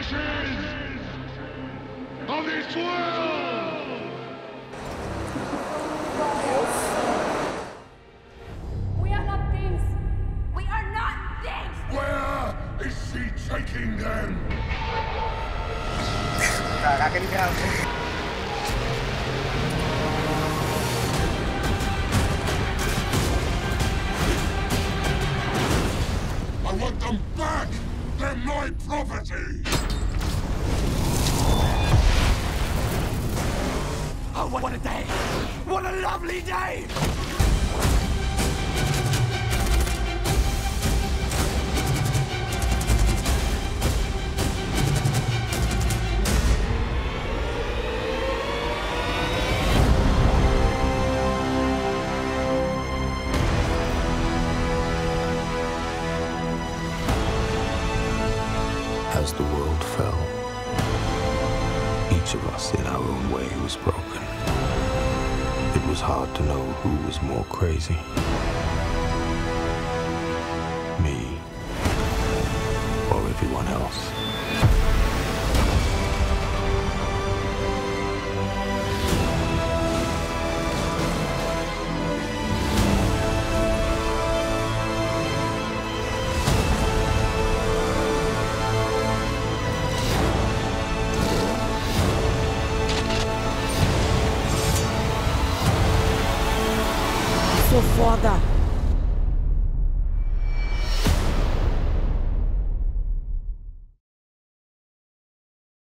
of this world! We are not. We are not. Where is she taking them? Kakakin ka. I want them back! They're my property! Oh, what a day! What a lovely day! As the world fell, each of us in our own way was broken. It was hard to know who was more crazy. Sou foda.